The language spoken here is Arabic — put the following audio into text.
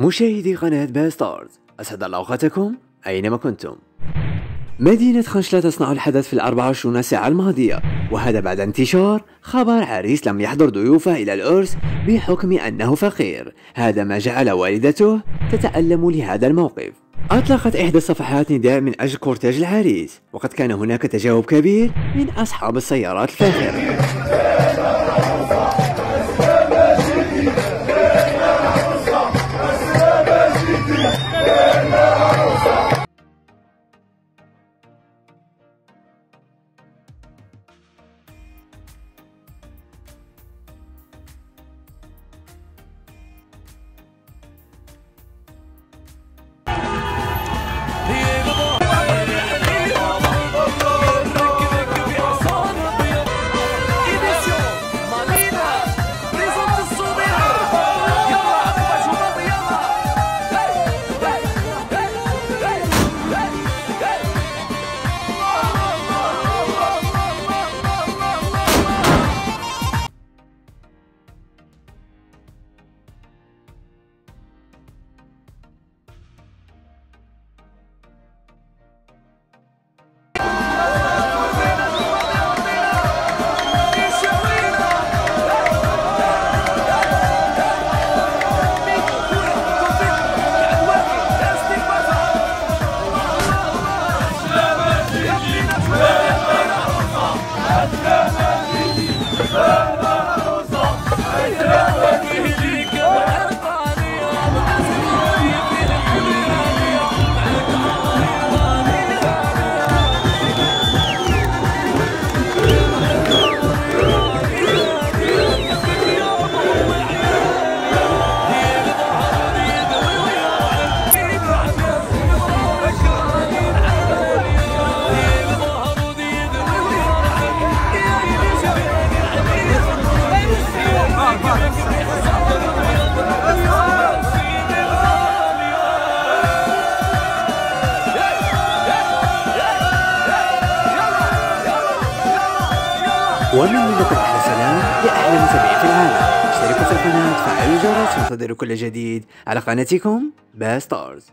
مشاهدي قناة باستارز أسعد الله أوقاتكم أينما كنتم. مدينة خنشلة تصنع الحدث في الأربع وعشرون ساعة الماضية وهذا بعد انتشار خبر عريس لم يحضر ضيوفه إلى العرس بحكم أنه فقير. هذا ما جعل والدته تتألم لهذا الموقف. أطلقت إحدى الصفحات نداء من أجل كورتاج العريس وقد كان هناك تجاوب كبير من أصحاب السيارات الفاخرة. ومن لكم أحلى سلام لأحلى متابعين في العالم. اشتركوا في القناة فعلوا الجرس وانتظروا كل جديد على قناتكم باستارز